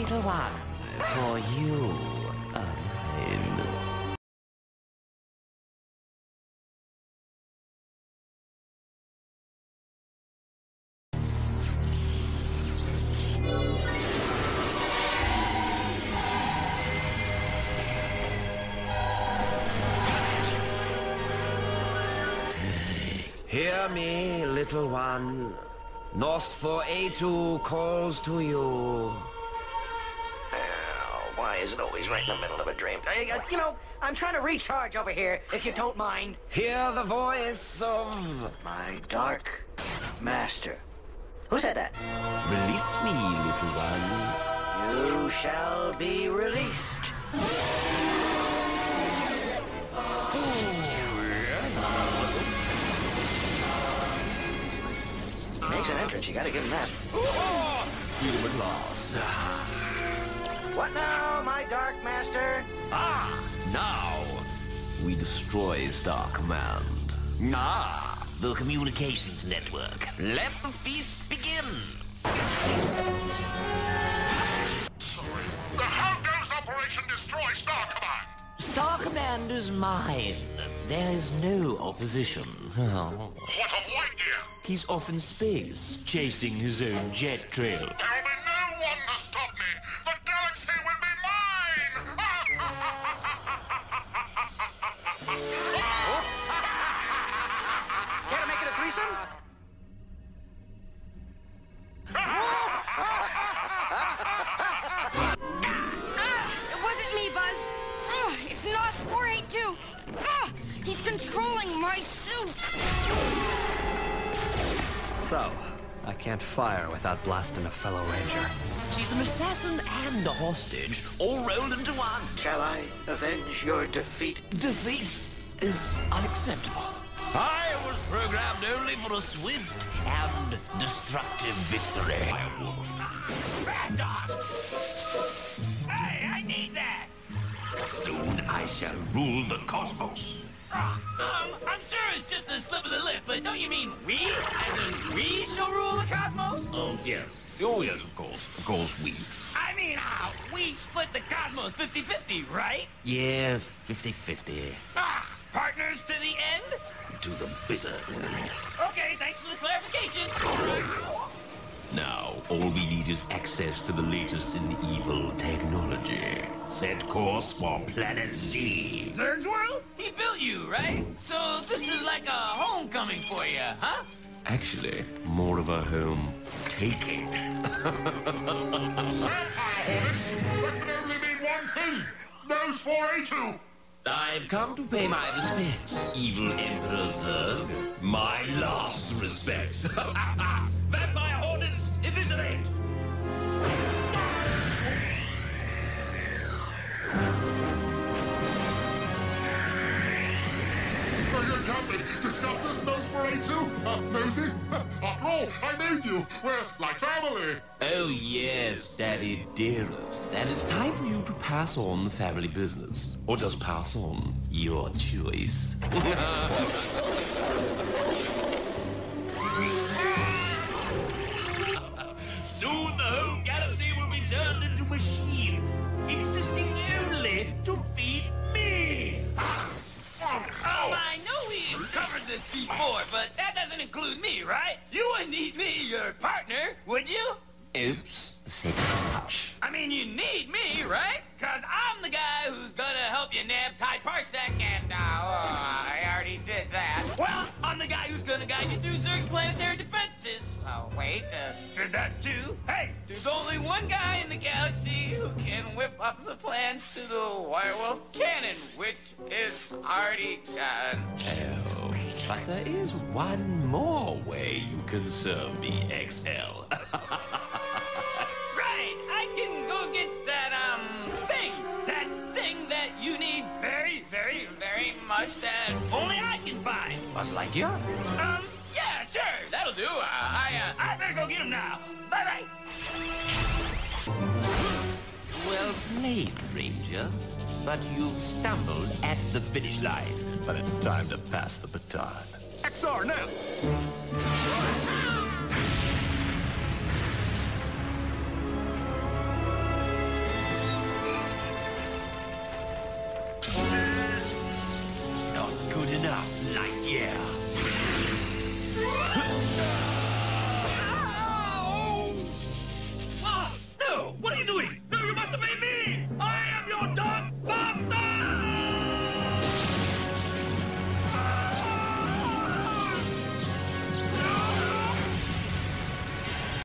little one, for you are. Hear me, little one. NOS-4-A2 calls to you. Why is it always right in the middle of a dream? Uh, uh, you know, I'm trying to recharge over here, if you don't mind. Hear the voice of... My dark master. Who said that? Release me, little one. You shall be released. Makes an entrance, you gotta give him that. Freedom at last. What now, my dark master? Ah, now we destroy Star Command. Ah, the communications network. Let the feast begin. Sorry. The How Goes Operation Destroy Star Command? Star Command is mine. There is no opposition. Oh. What of Lightyear? He's off in space, chasing his own jet trail. There'll Controlling my suit. So, I can't fire without blasting a fellow ranger. She's an assassin and a hostage, all rolled into one. Shall I avenge your defeat? Defeat is unacceptable. I was programmed only for a swift and destructive victory. Hey, I need that! Soon I shall rule the cosmos. Um, I'm sure it's just a slip of the lip, but don't you mean we? As in we shall rule the cosmos? Oh, yes. Oh, yes, of course. Of course, we. I mean, uh, we split the cosmos 50-50, right? Yes, 50-50. Ah, partners to the end? To the bitter end. Okay, thanks for the clarification. Now, all we need is access to the latest in evil technology. Set course for Planet Z. Zurg's World? He built you, right? So this is like a homecoming for you, huh? Actually, more of a home taking. Hornets, that can only mean one thing. NOS-4-A2. I've come to pay my respects, evil Emperor Zurg. My last respects. Vampire Can't discuss this NOS-4-A2. Uh, nosy? After all, I made you. We're like family. Oh, yes, Daddy dearest. And it's time for you to pass on the family business. Or just pass on your choice. doesn't include me, right? You wouldn't need me, your partner, would you? Oops. I mean, you need me, right? Cause I'm the guy who's gonna help you nab Ty Parsec, and, uh, oh, I already did that. Well, I'm the guy who's gonna guide you through Zurg's planetary defenses. Oh, wait, uh, did that too? Hey, there's only one guy in the galaxy who can whip up the plans to the werewolf cannon, which is already done. Oh, but there is one more way you can serve me, XL. Right, I can go get that, um, thing. That thing that you need very, very, very much that only I can find. Much like you? Um, yeah, sure, that'll do. Uh, I, uh, I better go get him now. Bye-bye. Well played, Ranger. But you've stumbled at the finish line. But it's time to pass the baton. XR now! Not good enough, Lightyear.